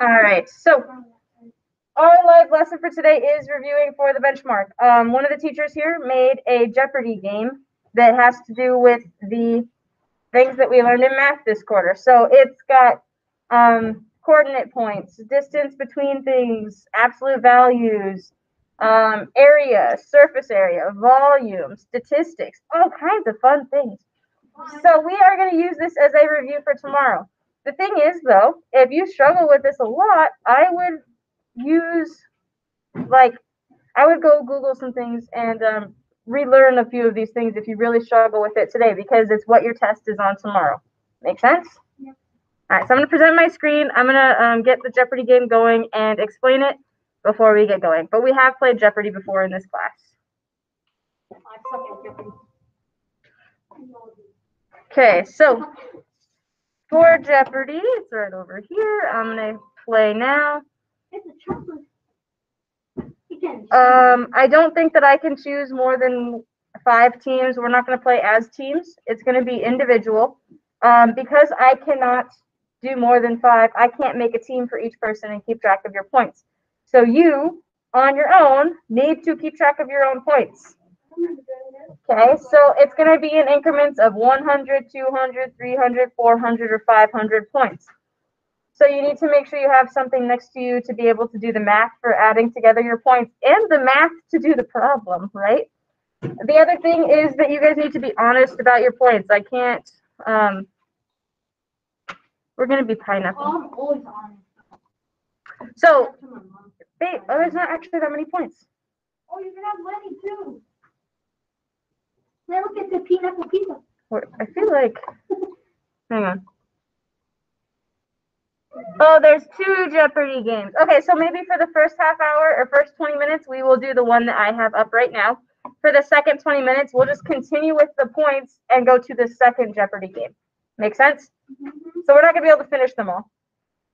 All right, so our live lesson for today is reviewing for the benchmark. Um, one of the teachers here made a Jeopardy game that has to do with the things that we learned in math this quarter. So it's got um, coordinate points, distance between things, absolute values, um, area, surface area, volume, statistics, all kinds of fun things. So we are going to use this as a review for tomorrow. The thing is, though, if you struggle with this a lot, I would use like I would go Google some things and um, relearn a few of these things if you really struggle with it today because it's what your test is on tomorrow. Make sense? Yep. All right, so I'm going to present my screen. I'm going to um, get the Jeopardy game going and explain it before we get going. But we have played Jeopardy before in this class. Okay, so for Jeopardy, it's right over here. I'm going to play now. It's a chocolate. Um, I don't think that I can choose more than five teams. We're not going to play as teams. It's going to be individual. Um, because I cannot do more than five, I can't make a team for each person and keep track of your points. So you, on your own, need to keep track of your own points. Okay, so it's going to be in increments of 100, 200, 300, 400, or 500 points. So you need to make sure you have something next to you to be able to do the math for adding together your points and the math to do the problem, right? The other thing is that you guys need to be honest about your points. I can't, um, we're going to be pineapple. I'm always on. So, Except to my mom. babe, oh, there's not actually that many points. Oh, you can have money too. Now look at the pineapple pizza. I feel like, hang on. Oh, there's two Jeopardy games. Okay, so maybe for the first half hour or first 20 minutes, we will do the one that I have up right now. For the second 20 minutes, we'll just continue with the points and go to the second Jeopardy game. Make sense? So we're not gonna be able to finish them all.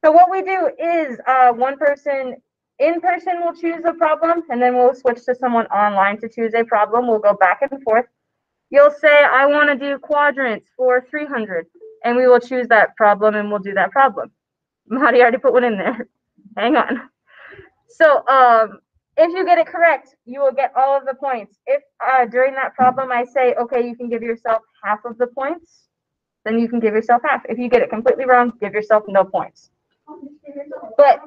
So what we do is, uh, one person in person will choose a problem, and then we'll switch to someone online to choose a problem. We'll go back and forth. You'll say, I want to do quadrants for 300, and we will choose that problem and we'll do that problem. Mahdi already put one in there. Hang on. So, um, if you get it correct, you will get all of the points. If uh, during that problem I say, okay, you can give yourself half of the points, then you can give yourself half. If you get it completely wrong, give yourself no points. But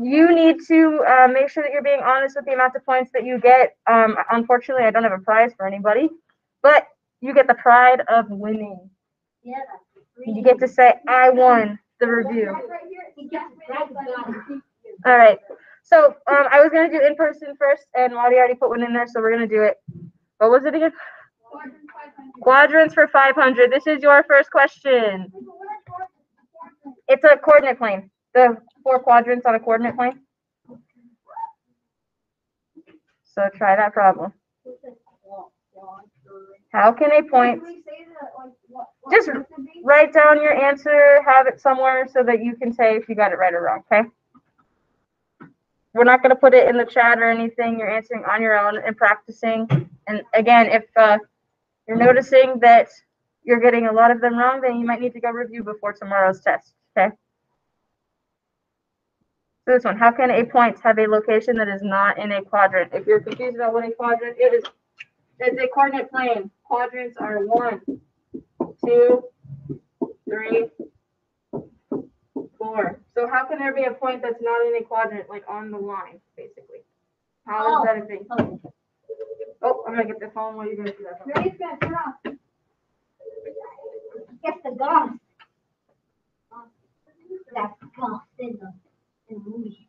You need to uh, make sure that you're being honest with the amount of points that you get. Um, unfortunately, I don't have a prize for anybody, but you get the pride of winning. Yeah. You get to say, I won the review. Right here, you get to grab the All right. So um, I was gonna do in person first, and Lottie already put one in there, so we're gonna do it. What was it again? Quadrants for 500. This is your first question. It's a coordinate plane. The four quadrants on a coordinate plane. So try that problem. How can a point Just write down your answer, have it somewhere so that you can say if you got it right or wrong, okay? We're not gonna put it in the chat or anything, you're answering on your own and practicing. And again, if, uh, you're noticing that you're getting a lot of them wrong, then you might need to go review before tomorrow's test, okay? So this one, how can a point have a location that is not in a quadrant? If you're confused about what a quadrant is, it's a coordinate plane. Quadrants are one, two, three, four. So how can there be a point that's not in a quadrant, like on the line, basically? How is oh. that a thing? Oh, I'm gonna get the phone while you guys do that. Ready, set, turn off. Get the ghost. That ghost in the, in the movie.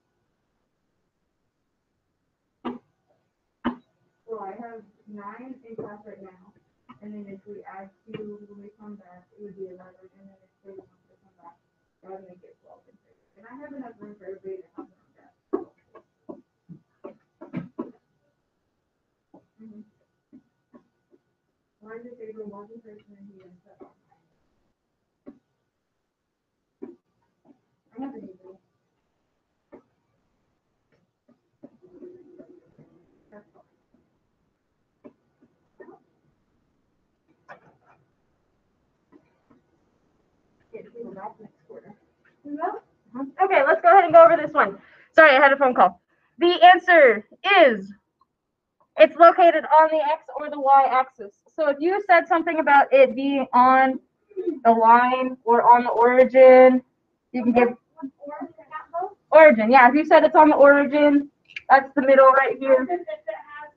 nine in class right now, and then if we add two when we come back, it would be eleven, and then if they want to come back, that would make it twelve and six. And I have enough room for everybody to have like that. Mhm. Why is it going go one person and he ends up? I have a Okay, let's go ahead and go over this one. Sorry, I had a phone call. The answer is it's located on the x or the y axis. So if you said something about it being on the line or on the origin, you can give origin. Yeah, if you said it's on the origin, that's the middle right here. If it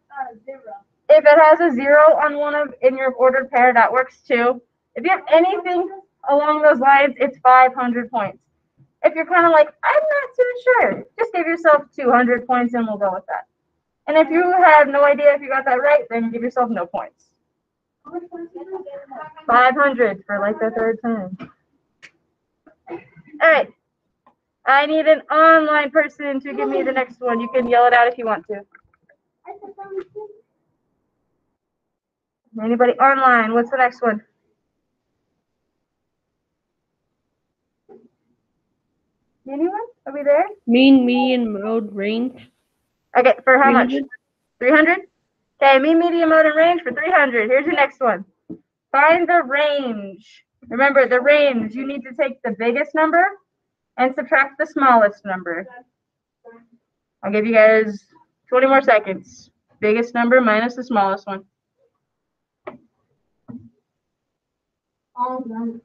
has a zero. If it has a zero on one of in your ordered pair, that works too. If you have anything along those lines, it's 500 points. If you're kind of like, I'm not too sure, just give yourself 200 points and we'll go with that. And if you have no idea if you got that right, then give yourself no points. How much points did you get? 500 for like the third time. All right. I need an online person to give me the next one. You can yell it out if you want to. Anybody online? What's the next one? Anyone? Are we there? Mean, median, mode, range. Okay, for how much? 300? 300? Okay, mean, medium, mode, and range for 300. Here's your next one. Find the range. Remember, the range, you need to take the biggest number and subtract the smallest number. I'll give you guys 20 more seconds. Biggest number minus the smallest one. All done.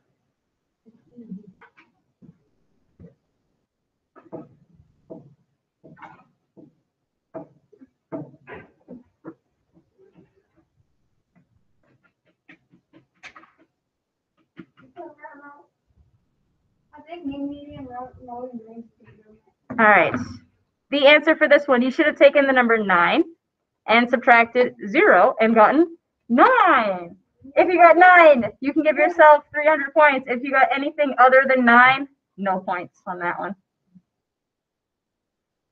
I think mean, median, round, low, and range. All right. The answer for this one, you should have taken the number 9 and subtracted 0 and gotten 9. If you got 9, you can give yourself 300 points. If you got anything other than 9, no points on that one.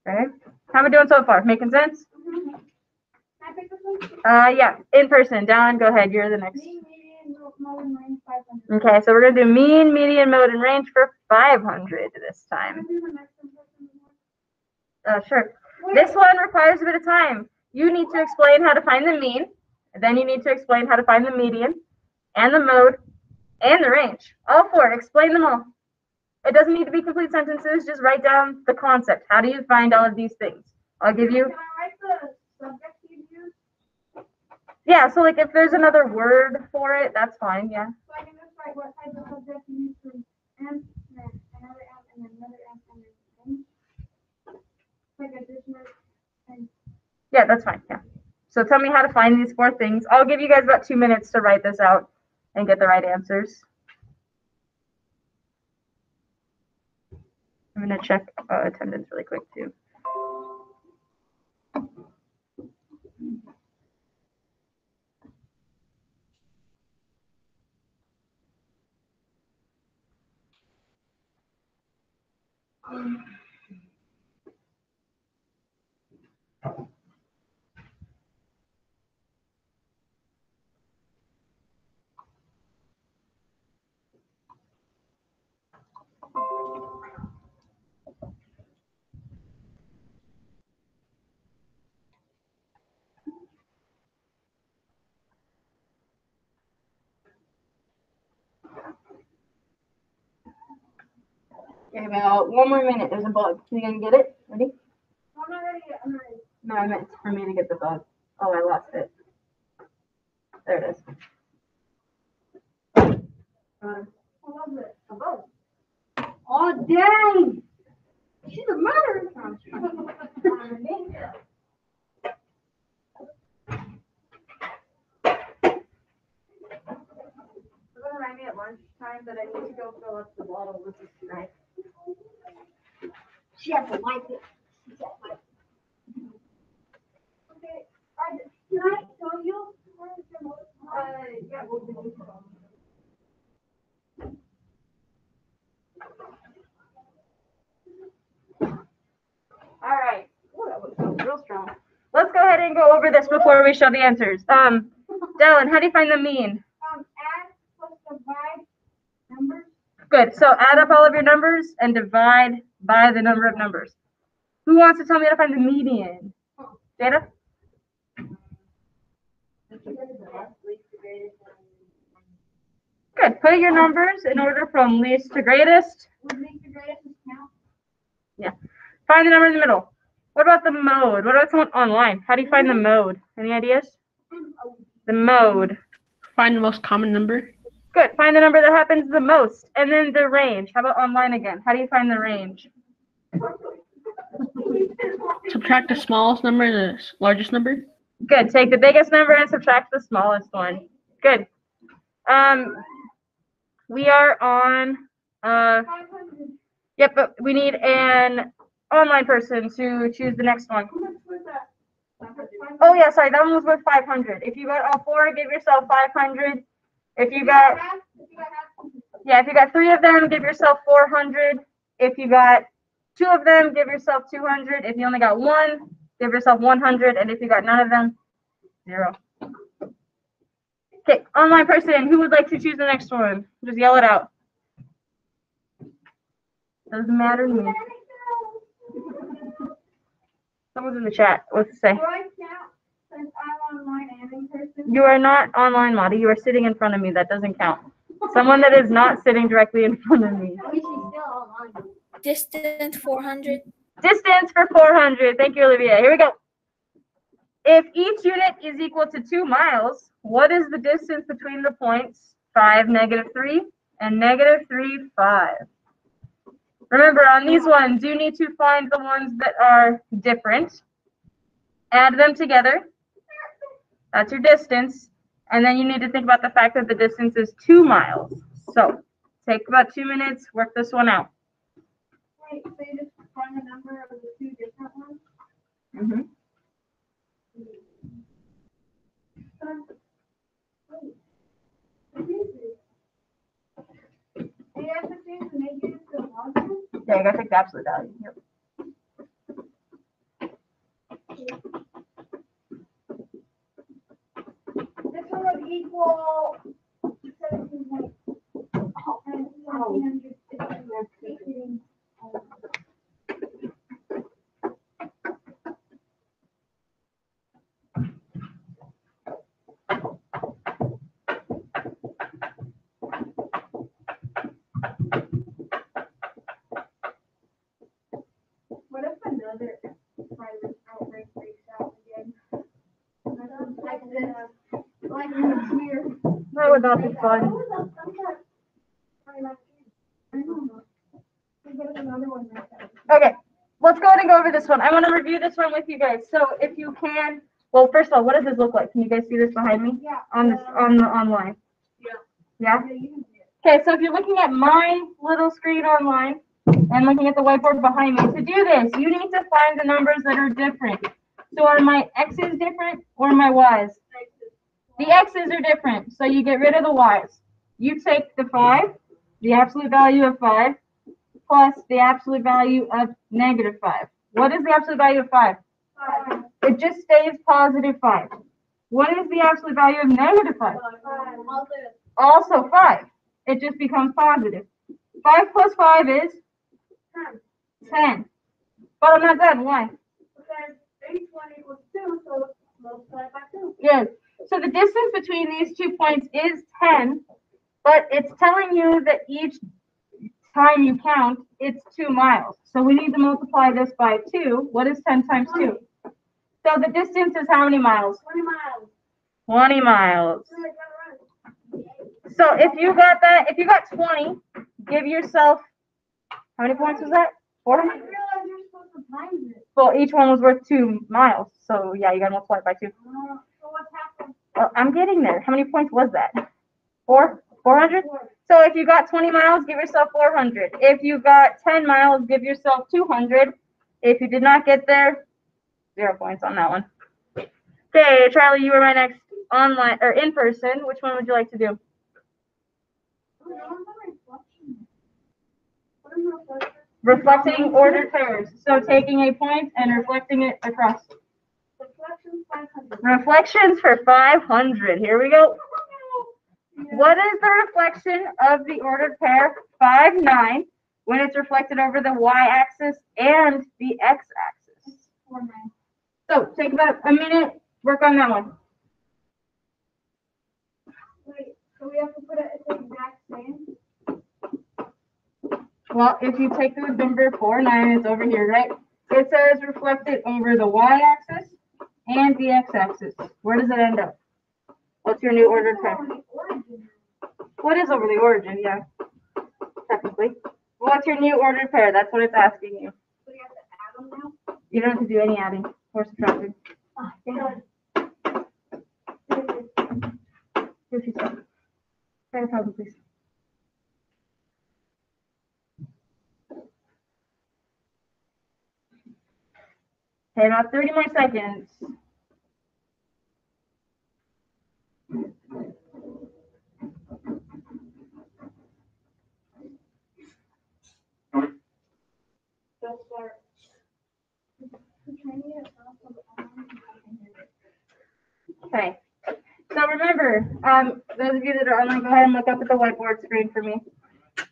Okay. How am I doing so far? Making sense? Uh, yeah, in person. Don, go ahead. You're the next. Mean, median, low, low, and range, five hundred. Okay, so we're going to do mean, median, mode, and range for 500 this time. Can I do the next one first and Uh, sure. This one requires a bit of time. You need to explain how to find the mean, then you need to explain how to find the median, and the mode, and the range. All four. Explain them all. It doesn't need to be complete sentences. Just write down the concept. How do you find all of these things? I'll give you. Can I write the subject you use? Yeah. So like if there's another word for it, that's fine. Yeah. So I can just write what type of subject you use for M, and then another M, and then another M, and then. Like additional, and Yeah, that's fine. Yeah. So tell me how to find these four things. I'll give you guys about two minutes to write this out and get the right answers. I'm gonna check uh, attendance really quick too. Um, Okay, about one more minute. There's a bug. Can you gonna get it? Ready? I'm not ready yet, I'm not ready. No, I meant for me to get the bug. Oh, I lost it. There it is. It. What was it? A bug. Oh, dang! She's a murderer. Remind me at lunchtime that I need to go fill up the bottle with this knife. She has wipe it. She has to wipe. Okay, I, can I show you? the Uh, yeah, we'll do All right. Ooh, that looks real strong. Let's go ahead and go over this before we show the answers. Um, Dylan, how do you find the mean? Um, add plus divide numbers. Good. So add up all of your numbers and divide by the number of numbers. Who wants to tell me how to find the median? Jada? Good. Put your numbers in order from least to greatest. Count. Find the number in the middle. What about the mode? What about someone online? How do you find the mode? Any ideas? The mode. Find the most common number. Good. Find the number that happens the most. And then the range. How about online again? How do you find the range? Subtract the smallest number and the largest number. Good. Take the biggest number and subtract the smallest one. Good. Um, we are on, uh, yep, but we need an online person to choose the next one. How much was that? Oh, yeah, sorry, that one was worth 500. If you got all four, give yourself 500. If you got, yeah, if you got three of them, give yourself 400. If you got two of them, give yourself 200. If you only got one, give yourself 100. And if you got none of them, zero. Okay, online person, who would like to choose the next one? Just yell it out. Doesn't matter to me. Someone's in the chat. What's it say? Do I count since I'm online and in person? You are not online, Lottie. You are sitting in front of me. That doesn't count. Someone that is not sitting directly in front of me. At least she's still online. Distance 400. Distance for 400. Thank you, Olivia. Here we go. If each unit is equal to two miles, what is the distance between the points 5, negative 3 and negative 3, 5? Remember, on these ones, you need to find the ones that are different, add them together. That's your distance. And then you need to think about the fact that the distance is two miles. So take about two minutes, work this one out. Wait, so you just find the number of the two different ones? Mm-hmm. Wait. What is it? Do you have to change the negative to a positive? Yeah, you gotta take the absolute value. Yep. This one would equal seventeen point. Oh, and seventeen hundred fifty. What if another virus outbreak breaks out again? Like this, like this year. That would not be fun. Okay, let's go ahead and go over this one. I want to review this one with you guys. So if you can, well, first of all, what does this look like? Can you guys see this behind me Yeah. on this on the online? Yeah. Yeah. Yeah, you can see it. Okay, so if you're looking at my little screen online and looking at the whiteboard behind me, to do this, you need to find the numbers that are different. So are my x's different or my y's? The x's are different, so you get rid of the y's. You take the 5, the absolute value of 5, plus the absolute value of negative 5. What is the absolute value of 5? Five. It just stays positive 5. What is the absolute value of negative 5? Five. Also 5. It just becomes positive. 5 plus 5 is Ten. 10. But I'm not done. Why? Because each one equals two, so multiply by two. Yes. So the distance between these two points is 10, but it's telling you that each time you count, it's 2 miles. So we need to multiply this by 2. What is 10 times 2? So the distance is how many miles? Twenty miles. 20 miles. So I got it right. So if you got that, if you got 20, give yourself, how many points was that? Four? didn't realize you're supposed to times it. Well, each one was worth 2 miles. So yeah, you gotta multiply it by 2. Uh, So what's happened? Well, Oh, I'm getting there. How many points was that? Four? 400? So if you got 20 miles, give yourself 400. If you got 10 miles, give yourself 200. If you did not get there, zero points on that one. Okay, Charlie, you were my next online or in person. Which one would you like to do? Oh? Reflecting ordered pairs. So taking a point and reflecting it across. Reflection reflections five hundred. Reflections for five hundred. Here we go. What is the reflection of the ordered pair five, nine when it's reflected over the y-axis and the x-axis? So take about a minute, work on that one. Wait, so we have to put it at the exact same? Well, if you take the number four, nine, it's over here, right? It says reflected over the y-axis and the x-axis. Where does it end up? What's your new ordered pair? Oh. What is over the origin? Yeah, technically. What's your new ordered pair? That's what it's asking you. So you have to add them now? You don't have to do any adding or subtracting. Dang. Here she said. Try problem, please. Okay, about thirty more seconds. Don't start. Trying to get it off of the online. Okay. So remember, um, those of you that are online, go ahead and look up at the whiteboard screen for me.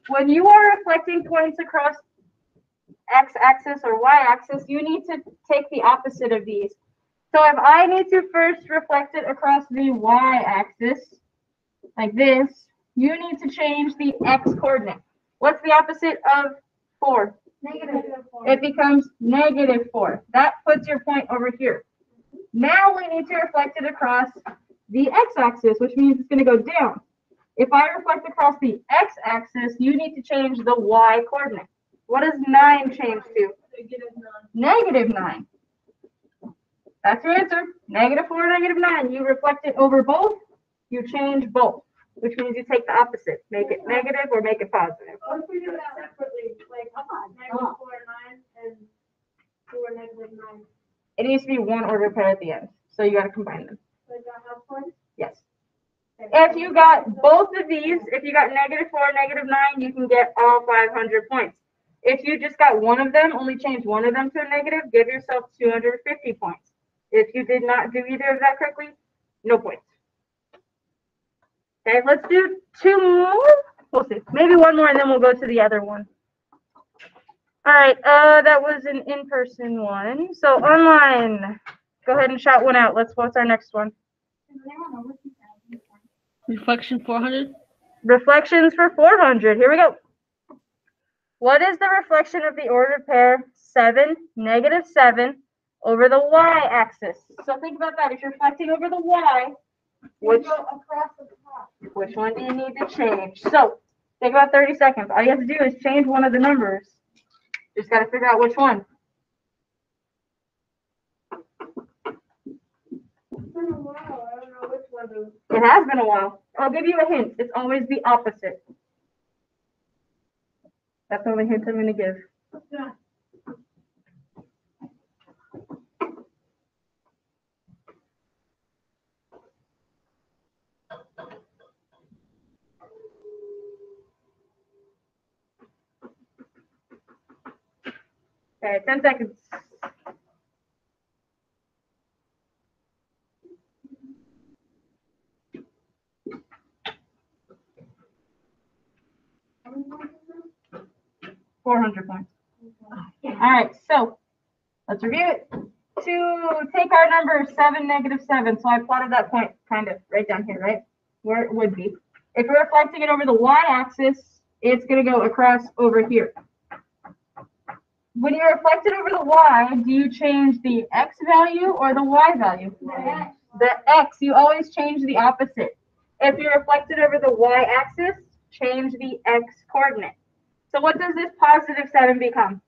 When you are reflecting points across x-axis or y-axis, you need to take the opposite of these. So if I need to first reflect it across the y-axis, like this, you need to change the x coordinate. What's the opposite of four? Negative four. It becomes negative four. That puts your point over here. Now we need to reflect it across the x-axis, which means it's going to go down. If I reflect across the x-axis, you need to change the y coordinate. What does nine change to? Negative nine. That's your answer. Negative four, negative nine. You reflect it over both, you change both, which means you take the opposite. Make it negative or make it positive. What if we do that separately, like, negative four nine and four negative nine? It needs to be one order pair at the end, so you got to combine them. Like that half point? Yes. If you got both of these, if you got negative four, negative nine, you can get all five hundred points. If you just got one of them, only change one of them to a negative, give yourself two hundred fifty points. If you did not do either of that correctly, no points. Okay, let's do two more. We'll see. Maybe one more and then we'll go to the other one. All right, uh, that was an in-person one. So online, go ahead and shout one out. Let's, what's our next one? Does anyone know what these add? Reflection 400. Reflections for 400. Here we go. What is the reflection of the ordered pair 7, negative 7 over the y-axis? So think about that. If you're reflecting over the y, which, Go across the top. which one do you need to change? So take about 30 seconds. All you have to do is change one of the numbers. Just got to figure out which one. It's been a while, I don't know which one. It has been a while. I'll give you a hint. It's always the opposite. That's the only hint I'm going to give. Okay, 10 seconds. Four hundred points. All right, so let's review it. To take our number seven, negative seven, so I plotted that point kind of right down here, right? Where it would be. If we're reflecting it over the y-axis, it's gonna go across over here. When you reflect it over the y, do you change the x value or the y value? The The x, you always change the opposite. If you reflect it over the y-axis, change the x coordinate. So what does this positive seven become?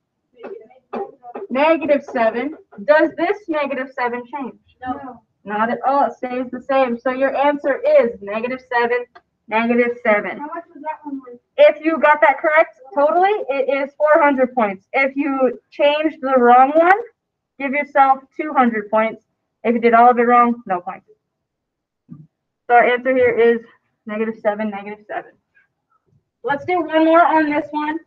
Negative seven. Does this negative seven change? No. Not at all. It stays the same. So your answer is negative seven, negative seven. How much was that one worth? If you got that correct totally, it is 400 points. If you changed the wrong one, give yourself 200 points. If you did all of it wrong, no points. So our answer here is negative seven, negative seven. Let's do one more on this one,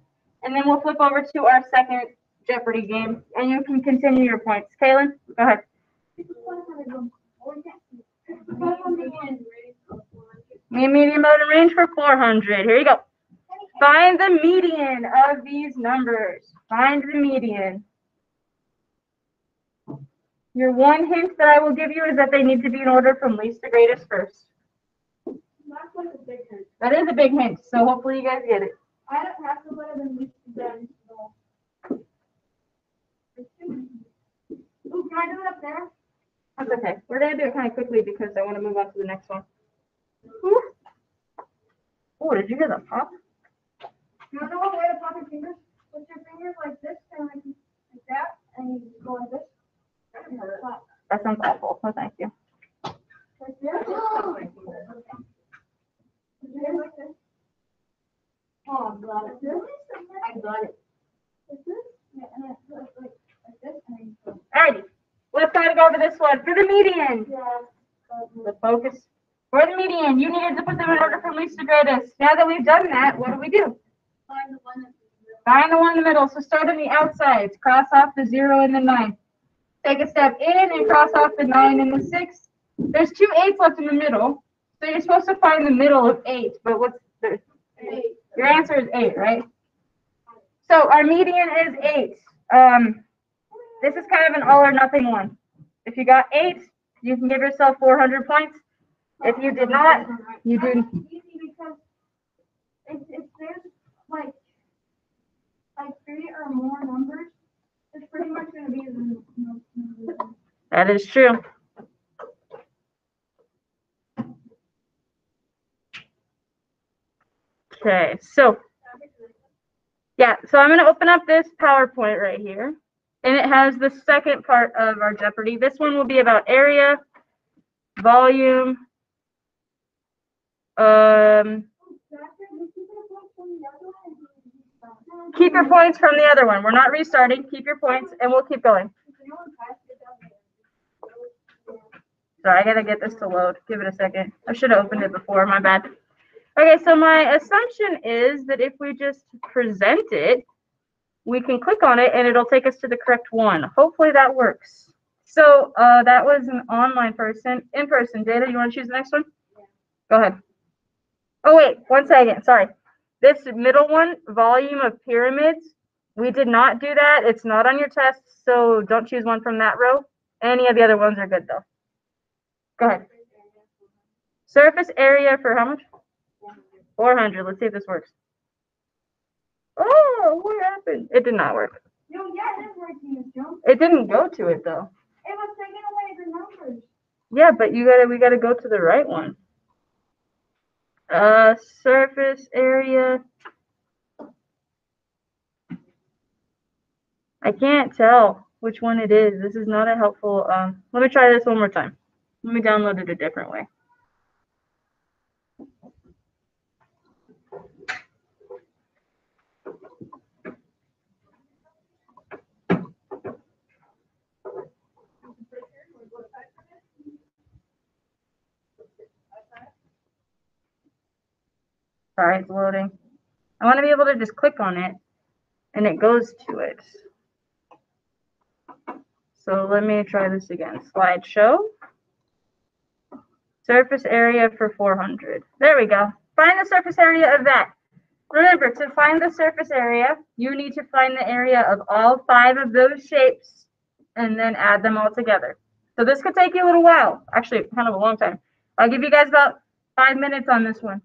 and then we'll flip over to our second Jeopardy game, and you can continue your points. Kaylin, go ahead. Median, mode, and range for four hundred. Here you go. Find the median of these numbers. Find the median. Your one hint that I will give you is that they need to be in order from least to greatest first. Big hurt. That is a big hint, so hopefully you guys get it. I don't have to them least to them. Ooh, can I do it up there? That's okay. We're gonna do it kind of quickly because I want to move on to the next one. Ooh. Oh, did you hear the pop? You don't know what way to pop your fingers? Put your fingers like this and like, like that, and you go like this. And then pop. That sounds awful. No, thank you. Like this. Like this, like this. Oh, I got it. I got it. Alrighty. Let's try to go over this one. For the median, Yeah. the focus. For the median, you needed to put them in order from least to greatest. Now that we've done that, what do we do? Find the one that's. Find the one in the middle. So start on the outsides. Cross off the zero and the nine. Take a step in and cross off the nine and the six. There's two eights left in the middle. So you're supposed to find the middle of eight. But what's the, Eight. your answer is eight, right? So our median is eight. Um, this is kind of an all or nothing one. If you got eight, you can give yourself 400 points. If you did not, you did. Easy because if, if there's like, like three or more numbers, it's pretty much gonna be the. the- the- That is true. Okay, so yeah, so I'm gonna open up this PowerPoint right here. And it has the second part of our Jeopardy. This one will be about area, volume, um, keep your points from the other one. We're not restarting. Keep your points and we'll keep going. Sorry, I gotta get this to load. Give it a second. I should have opened it before, my bad. Okay, so my assumption is that if we just present it, we can click on it and it'll take us to the correct one. Hopefully that works. So uh, that was an online person, in person. Data, you want to choose the next one? Go ahead. Oh, wait, one second. Sorry. This middle one, volume of pyramids, we did not do that. It's not on your test, so don't choose one from that row. Any of the other ones are good though. Go ahead. Surface area for how much? 400. Let's see if this works. Oh, what happened? It did not work. No, yeah, it working. It didn't go to it though. It was taking away the numbers. Yeah, but you gotta, we gotta go to the right one. Uh, surface area. I can't tell which one it is. This is not a helpful, um, let me try this one more time. Let me download it a different way. Sorry, it's loading. I want to be able to just click on it and it goes to it. So let me try this again. Slideshow. Surface area for 400. There we go. Find the surface area of that. Remember, to find the surface area, you need to find the area of all five of those shapes and then add them all together. So this could take you a little while, actually kind of a long time. I'll give you guys about five minutes on this one.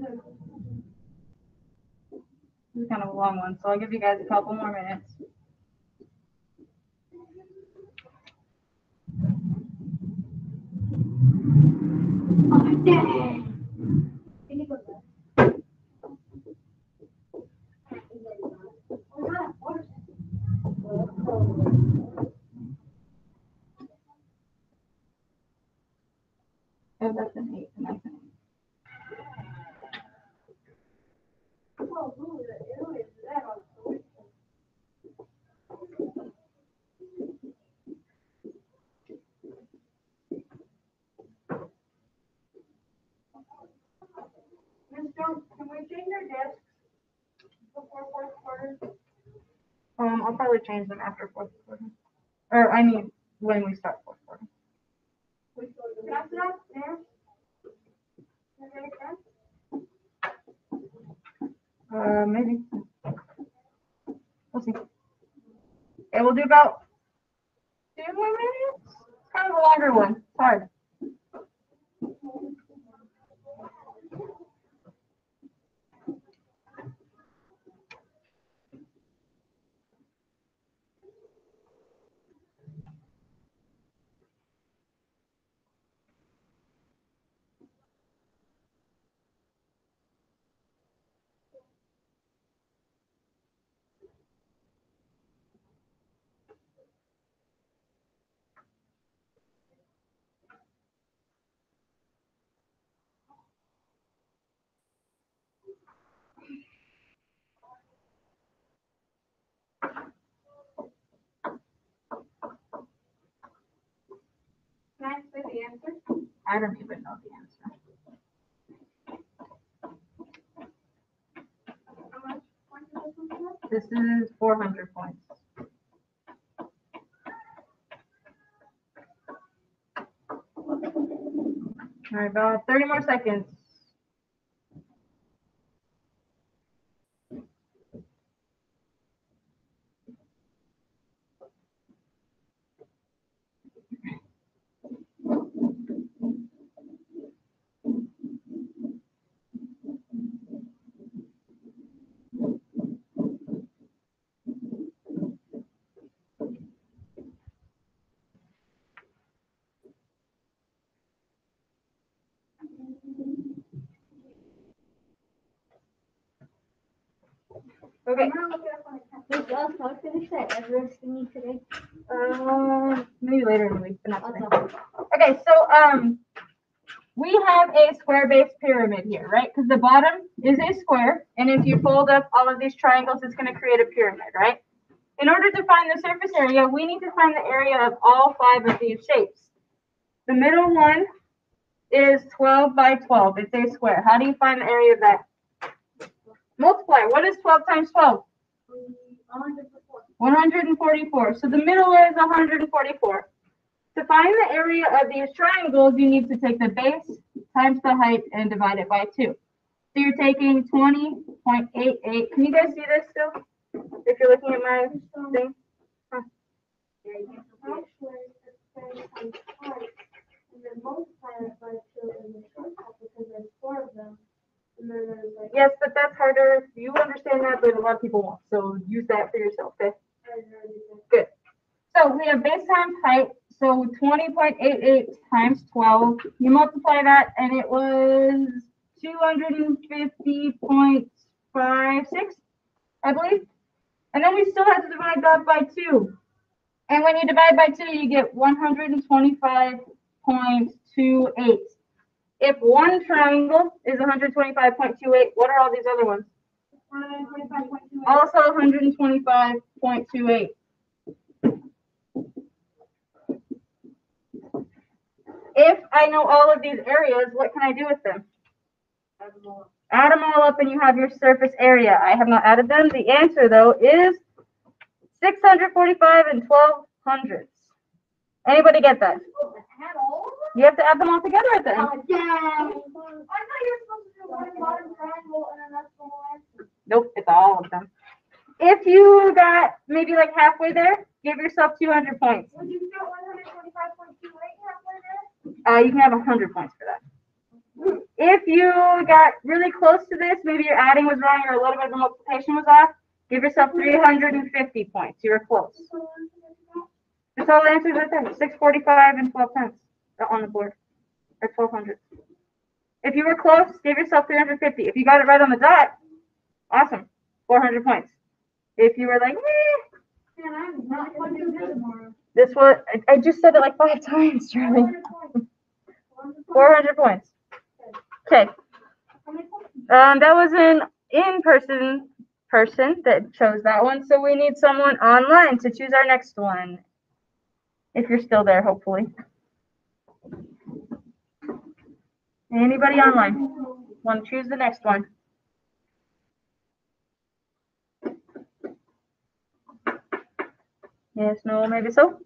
This is kind of a long one, so I'll give you guys a couple more minutes. oh, dang. Can you go back? Oh, God, water. Oh, that's an eight, and that's an eight. Oh, ooh, the- ooh, is that on the way? Ms. Jones, can we change our desks before fourth quarter? Um, I'll probably change them after fourth quarter. Or, I mean, when we start fourth quarter. Uh, maybe. We'll see. Okay, we'll do about two more minutes. Kind of a longer one. It's hard. Can I say the answer? I don't even know the answer. This? Is four hundred points. All right, about thirty more seconds. Okay, I'm gonna look it up on the. Wait, I'll talk to this Everest thingy today. um, maybe later in the week, but not today. talk. Okay, so, um, we have a square-based pyramid here, right? Because the bottom is a square, and if you fold up all of these triangles, it's gonna create a pyramid, right? In order to find the surface area, we need to find the area of all five of these shapes. The middle one is twelve by twelve, it's a square. How do you find the area of that? Multiply, what is twelve times twelve? A. One hundred and forty-four. So the middle is hundred and forty-four. To find the area of these triangles, you need to take the base times the height and divide it by two. So you're taking twenty point eight eight. Can you guys see this still? If you're looking at my thing? Actually, Mm, yes, but that's harder. You understand that, but a lot of people won't. So use that for yourself. Okay. Good. So we have base times height. So 20.88 times 12. You multiply that, and it was 250.56, I believe. And then we still have to divide that by 2. And when you divide by 2, you get 125.28. If one triangle is one hundred twenty-five point two eight, what are all these other ones? One hundred twenty-five point two. Also one hundred and twenty-five point two eight. If I know all of these areas, what can I do with them? Add them all up and you have your surface area. I have not added them. The answer though is six hundred forty-five and twelve hundredths. Anybody get that? Had all of You have to add them all together at the end. Dang. I thought you were supposed to do one bottom triangle and then that's the whole. Nope, it's all of them. If you got maybe like halfway there, give yourself two hundred points. Would you get one hundred twenty-five point two eight halfway there? Uh, you can have hundred points for that. If you got really close to this, maybe your adding was wrong or a little bit of the multiplication was off, give yourself 350 points. You were close. It's all the answers right there. 645 and 12 tenths on the board. Or 1200. If you were close, give yourself 350. If you got it right on the dot, awesome. 400 points. If you were like, eh, Man, I'm not going to do this tomorrow. this was, I, I just said it like five times, Charlie. 400 points. Okay. Um, that was an in-person person that chose that one, so we need someone online to choose our next one. If you're still there, hopefully. Anybody online? Want to choose the next one? Yes, no, maybe so.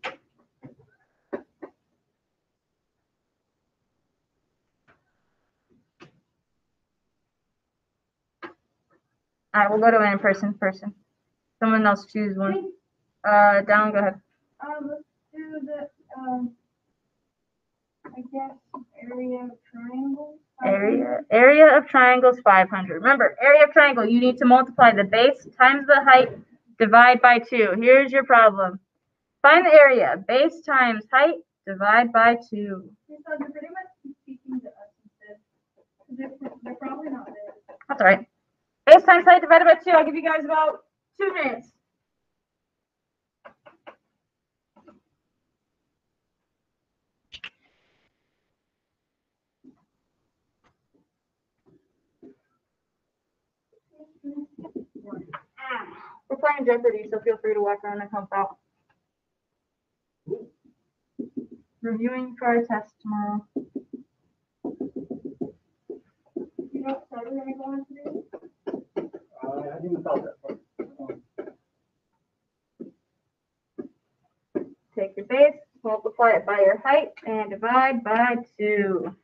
All right, we'll go to an in-person person. Someone else choose one. Uh, down, go ahead. Um, let's do the, um, I guess, area of triangle. Area, area of triangle is 500. Remember, area of triangle, you need to multiply the base times the height, divide by 2. Here's your problem. Find the area, base times height, divide by 2. So they're pretty much speaking to us instead. 'Cause They're, they're probably not there. That's all right. Base times height divided by 2. I'll give you guys about 2 minutes. We're playing Jeopardy, so feel free to walk around and help out. Reviewing for our test tomorrow. You know, what we're gonna go on to do? Uh, I hadn't even thought that far. Take your base, multiply it by your height, and divide by two.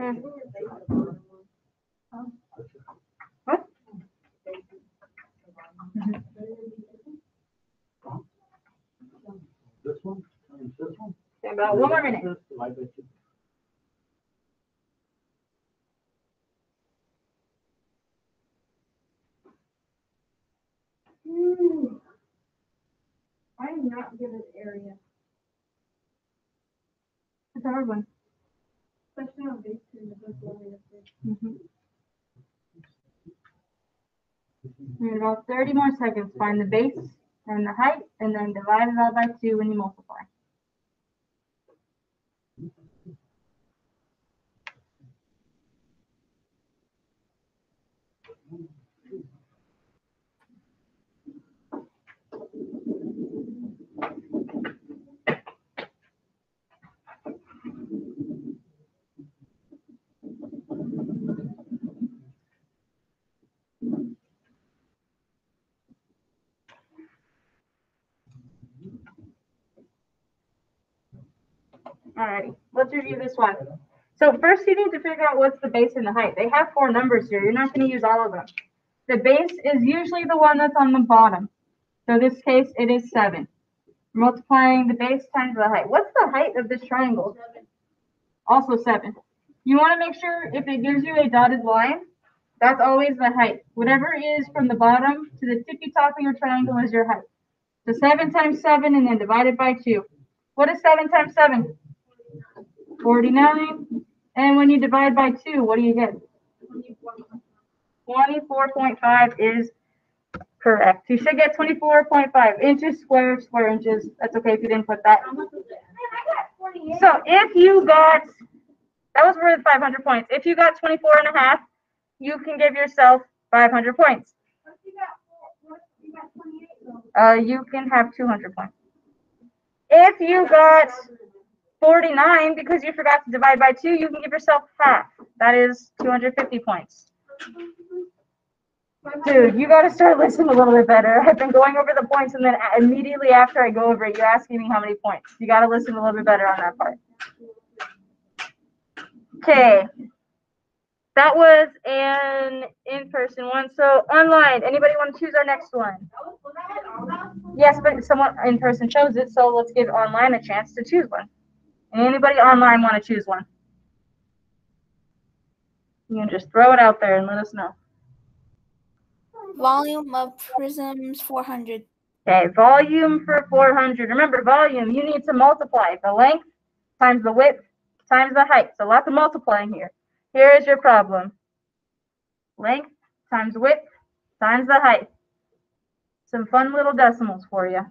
Hmm. What? This one, this one. One more minute. Divide by two. Hmm. I'm not good at area, It's a hard one. especially on base two, the best one is this. Mhm. We have about thirty more seconds. Find the base and the height, and then divide it all by two when you multiply. Alrighty, this one. So first you need to figure out what's the base and the height. They have four numbers here. You're not gonna use all of them. The base is usually the one that's on the bottom. So this case, it is seven. Multiplying the base times the height. What's the height of this triangle? Also seven. You wanna make sure if it gives you a dotted line, that's always the height. Whatever is from the bottom to the tippy top of your triangle is your height. So seven times seven and then divided by two. What is seven times seven? Forty-nine. And when you divide by two, what do you get? Twenty-four point five is correct. You should get twenty-four point five inches square, square inches. That's okay if you didn't put that. So if you got, that was worth five hundred points. If you got 24 and a half, you can give yourself five hundred points. Uh, you can have two hundred points. If you got forty-nine because you forgot to divide by two, you can give yourself half. That is two hundred fifty points. Dude, you gotta start listening a little bit better. I've been going over the points and then immediately after I go over it, you're asking me how many points. You gotta listen a little bit better on that part. Okay. That was an in-person one. So online, anybody want to choose our next one? Yes, but someone in person chose it, so let's give online a chance to choose one. Anybody online want to choose one? You can just throw it out there and let us know. Volume of prisms 400. Okay, volume for 400. Remember, volume, you need to multiply the length times the width times the height. So lots of multiplying here. Here is your problem. Length times width times the height. Some fun little decimals for you.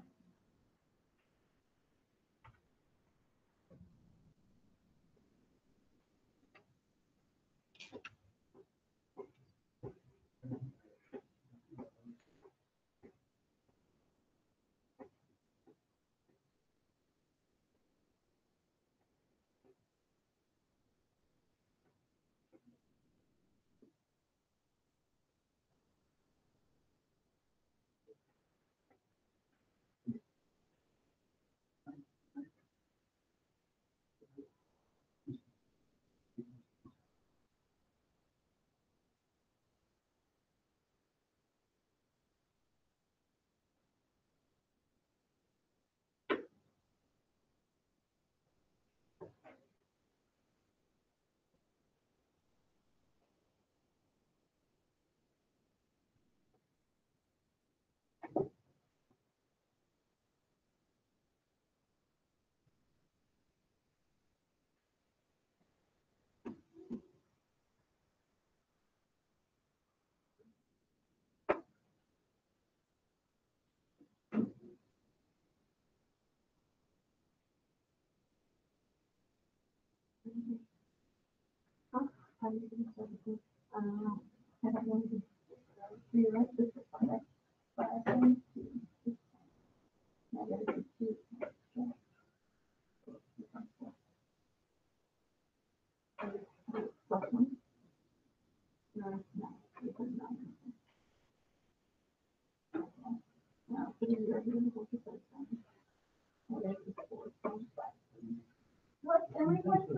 What, and we went to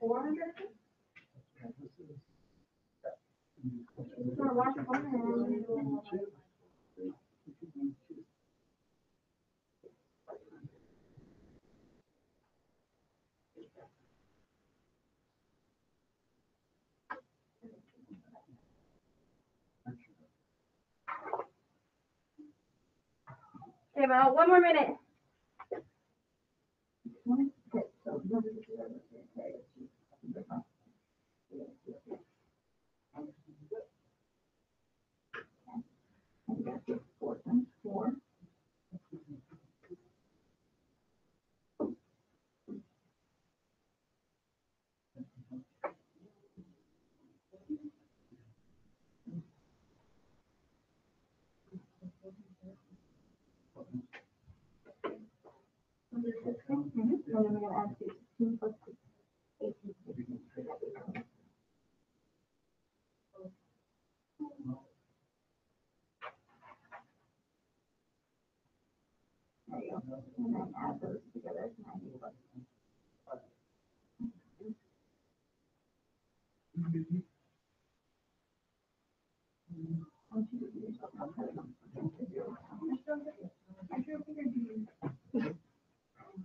four hundred? Or watch one and- Okay, about one more minute.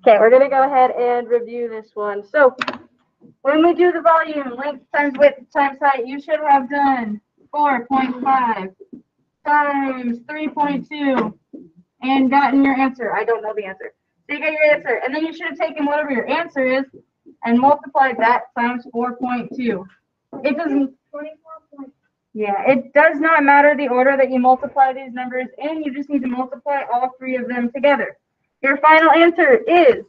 Okay, we're gonna go ahead and review this one. So when we do the volume, length times width times height, you should have done four point five times three point two and gotten your answer. I don't know the answer. So you got your answer, and then you should have taken whatever your answer is and multiplied that times four point two. It doesn't, yeah, it does not matter the order that you multiply these numbers in, you just need to multiply all three of them together. Your final answer is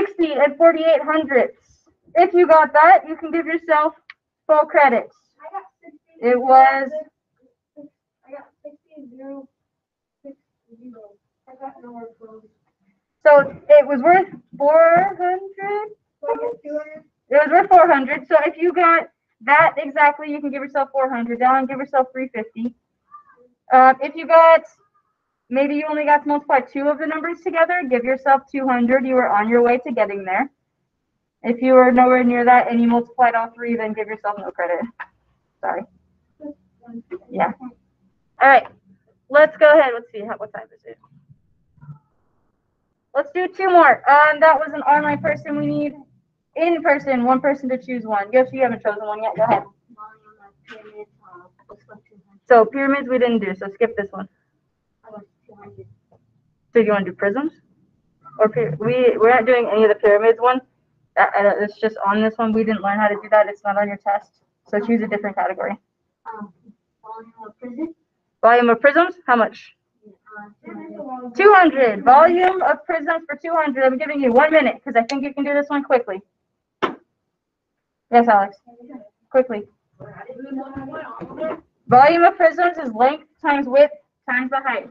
sixty and forty-eight hundredths. If you got that, you can give yourself full credits. I got sixty. It was- I got sixty zero, six zero. I got nowhere close. So it was worth four hundred? So I got two hundred, It was worth four hundred, so if you got that exactly, you can give yourself four hundred, down, give yourself three fifty. Um, if you got, maybe you only got to multiply two of the numbers together, give yourself two hundred, you were on your way to getting there. If you were nowhere near that and you multiplied all three, then give yourself no credit. Sorry. Yeah. All right, let's go ahead. Let's see, how, what time is it? Let's do two more. Um, that was an online person. We need in person, one person to choose one. Yoshi, you haven't chosen one yet. Go ahead. Volume of pyramid, uh, what's what, two hundred, So pyramids we didn't do, so skip this one. how about two hundred? So you want to do prisms? Or we we're not doing any of the pyramids one. That, uh, it's just on this one. We didn't learn how to do that. It's not on your test. So choose a different category. Um, volume of prison, Volume of prisms, how much? uh, 200. Volume of prisms for 200. I'm giving you one minute because I think you can do this one quickly. Yes, Alex. Quickly. Volume of prisms is length times width times the height.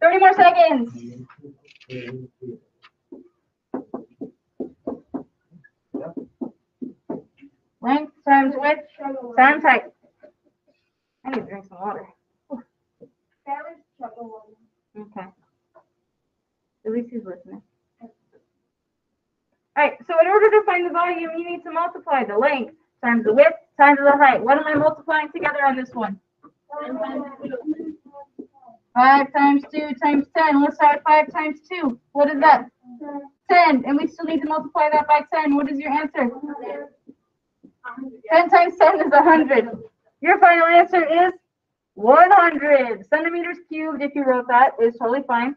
30 more seconds. Length times width times height. I need to drink some water. Okay. At least he's listening. Alright, so in order to find the volume, you need to multiply the length times the width times the height. What am I multiplying together on this one? Five times two times ten. Let's start five times two. What is that? Ten. And we still need to multiply that by ten. What is your answer? Ten times ten is hundred. Your final answer is one hundred centimeters cubed. If you wrote that, is totally fine.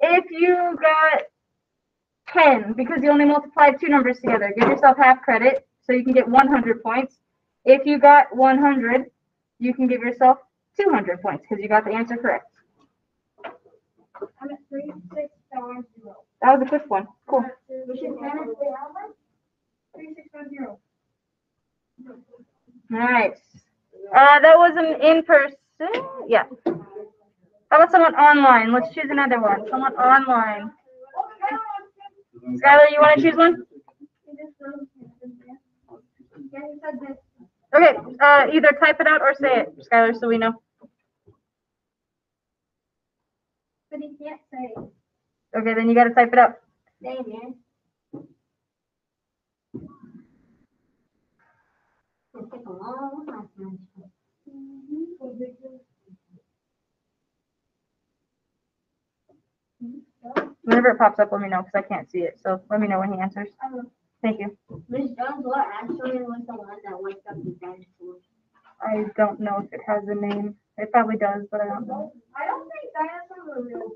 If you got ten, because you only multiplied two numbers together, give yourself half credit, so you can get one hundred points. If you got one hundred, you can give yourself two hundred points, because you got the answer correct. I'm at. That was a quick one. Cool. We should it, right. Uh, that was an in-person, yeah. How about someone online? Let's choose another one. Someone online. Skylar, you want to choose one? Okay, uh, either type it out or say it, Skylar, so we know. But he can't say. Okay, then you gotta type it out. Say it, man. A long time. Mm-hmm. Whenever it pops up, let me know, because I can't see it, so let me know when he answers. Uh-huh. Thank you. Miss Jones, what actually was the one that wakes up the dinosaurs? I don't know if it has a name. It probably does, but I don't know. I don't think dinosaurs are real.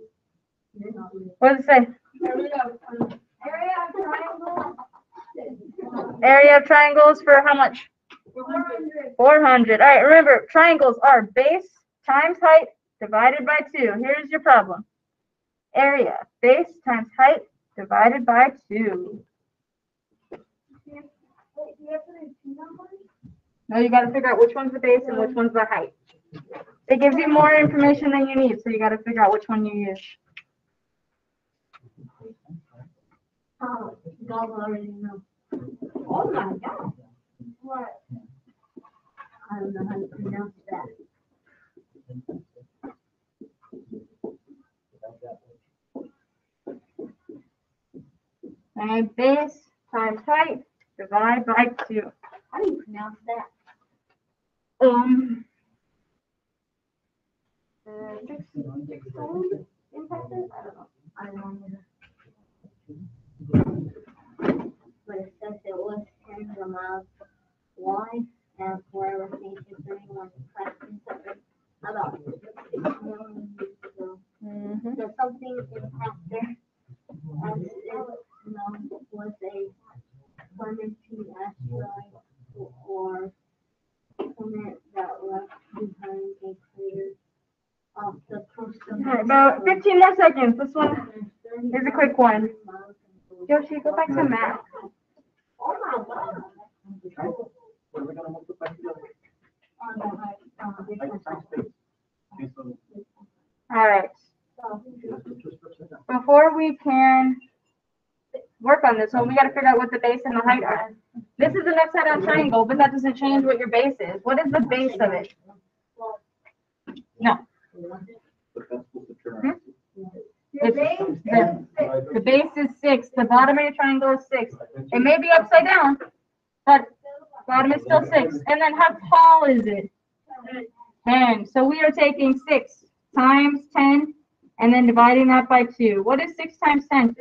They're not real. What does it say? Area of, um, area of triangle. Area of triangles for how much? Four hundred. Four hundred. All right, remember, triangles are base times height divided by two. Here's your problem. Area, base times height divided by two. Wait, you have to do two numbers? Now you gotta figure out which one's the base and which one's the height. It gives you more information than you need, so you got to figure out which one you use. Oh. Oh my God. What? I don't know how to pronounce that. And base times height divided by 2. Okay, so, Alright, So, just, just for a second. before we can work on this one, we gotta figure out what the base and the height are. This is an upside down triangle, but that doesn't change what your base is. What is the base of it? No, But that's what the term. Hmm? Your It's base the- is six. the base is six, the bottom of your triangle is six. It may be upside down, but bottom is still six. And then how tall is it? Ten. So we are taking six times ten and then dividing that by two. What is six times ten?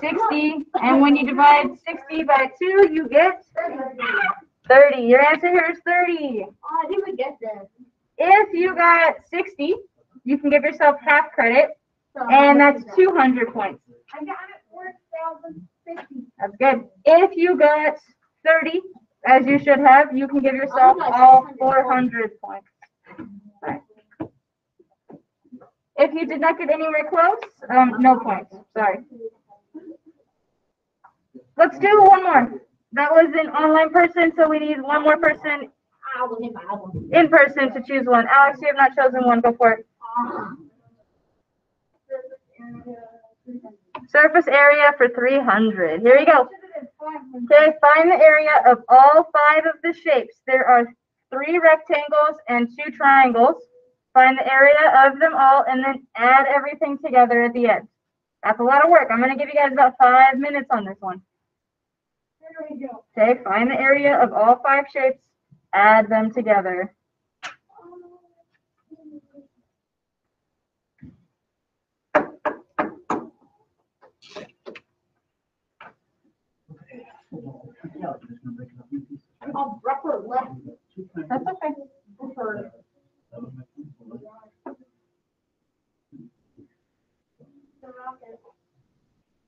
Sixty. And when you divide sixty by two, you get thirty. Your answer here is thirty. oh, I didn't even get this. If you got sixty, you can give yourself half credit, and that's two hundred points. That's good. If you got thirty, as you should have, you can give yourself all four hundred points. Alright. If you did not get anywhere close, um, no points, sorry. Let's do one more. That was an online person, so we need one more person I will hit my album. in person to choose one. Alex, you have not chosen one, before. Ah. Surface area for three hundred. Here you go. Okay, find the area of all five of the shapes. There are three rectangles and two triangles. Find the area of them all and then add everything together at the end. That's a lot of work. I'm gonna give you guys about five minutes on this one. There we go. Okay, find the area of all five shapes, add them together. I'm just gonna break it up in pieces. Oh, rubber left. Two times That's okay. Rubber. seven by two,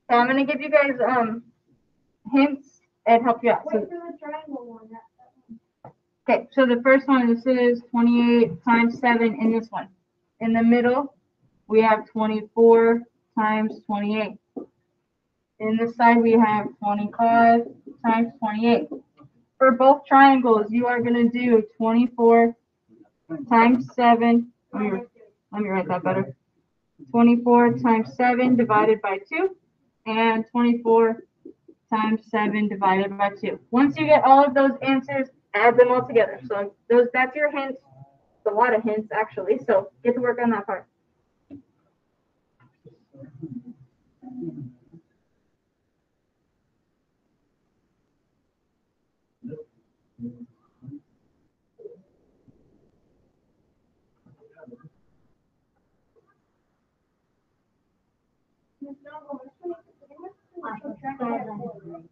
so I'm gonna give you guys, um, hints and help you out. So for the triangle one. that- that one. Okay, so the first one, this is twenty-eight times seven in this one. In the middle, we have twenty-four times twenty-eight. In this side, we have twenty-five times twenty-eight. For both triangles, you are gonna do twenty-four times seven. Let me, let me write that better. Twenty-four times seven divided by two, and twenty-four times seven divided by two. Once you get all of those answers, add them all together. So those, that's your hint. It's a lot of hints, actually, so get to work on that part. Miss Noble, which one is it? Which one I is it? said seven.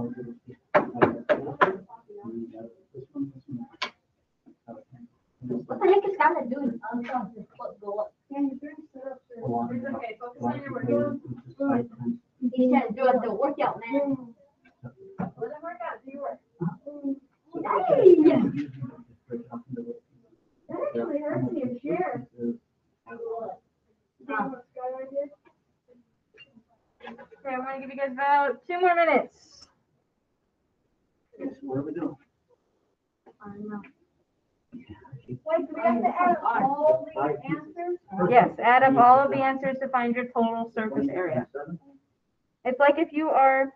What the heck is Skylar doing? I'm trying to put go up. Yeah, you better set up the- It's okay, focus on your workout. He's trying to do it the workout, man. Hmm. Let it work out, do your work. Hey! That actually hurts me to share. See what Skylar did? Okay, I'm gonna give you guys about two more minutes. What are we doing? I don't know. Wait, do we have to add all the answers? Up all of the answers to find your total surface area. It's like if you are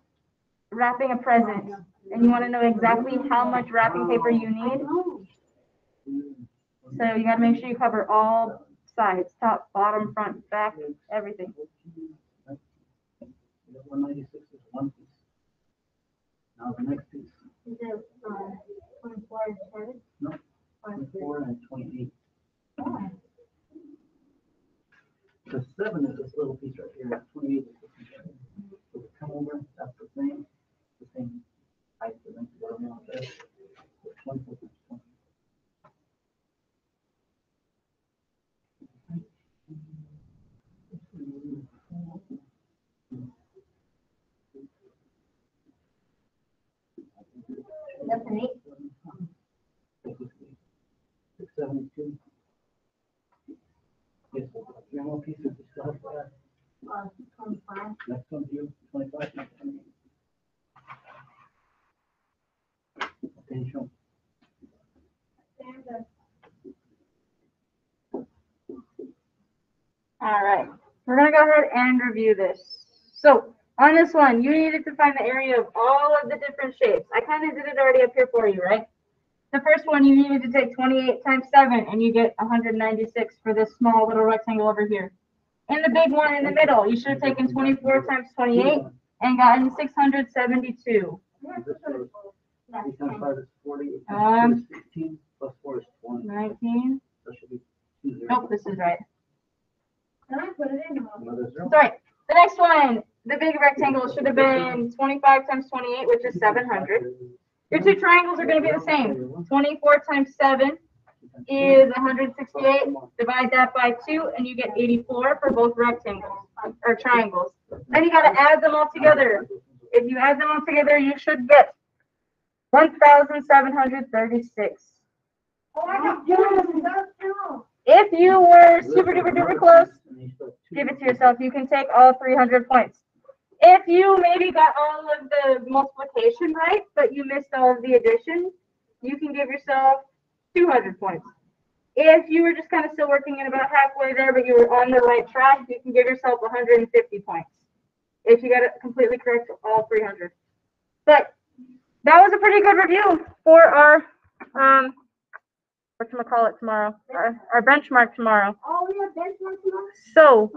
wrapping a present and you wanna know exactly how much wrapping paper you need, so you gotta make sure you cover all sides, top, bottom, front, back, everything. One ninety-six is one piece. Now the next piece. Is it, uh, twenty-four and seven? twenty-four and twenty-eight. The seven is this little piece right here, twenty-eight is this piece right here. So we come over, that's the same, the same height, the length, whatever you want to say. So Twenty-four times twenty. That's an eight. Six seventy-two. Yes, so three more pieces, we still have that. Uh, twenty-five. Next one, you, twenty-five, next one. Okay, show. Sandra. All we're gonna go ahead and review this. So on this one, you needed to find the area of all of the different shapes. I kind of did it already up here for you, right? The first one, you needed to take twenty-eight times seven, and you get hundred and ninety-six for this small little rectangle over here. And the big one in the middle, you should have taken twenty-four times twenty-eight and gotten six hundred seventy-two. This is That's Three times ten. five is forty, eight Um, times two is sixteen, plus four is twenty, Nineteen, that should be two zeros. nope, this is right. Can I put it in? or- Another zero. Sorry, the next one, the big rectangle should have been twenty-five times twenty-eight, which is seven hundred. Your two triangles are gonna be the same. Twenty-four times seven is hundred sixty-eight. Divide that by two, and you get eighty-four for both rectangles, or triangles. Then you gotta add them all together. If you add them all together, you should get one thousand seven hundred thirty-six. Oh, I got that's. If you were super duper duper close, give it to yourself. You can take all 300 points. If you maybe got all of the multiplication right, but you missed all of the addition, you can give yourself 200 points. If you were just kind of still working in about halfway there, but you were on the right track, you can give yourself 150 points. If you got it completely correct, all 300. But that was a pretty good review for our, um, whatchamacallit tomorrow, our, our benchmark tomorrow. Oh, we have benchmark tomorrow? So,